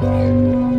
Bye.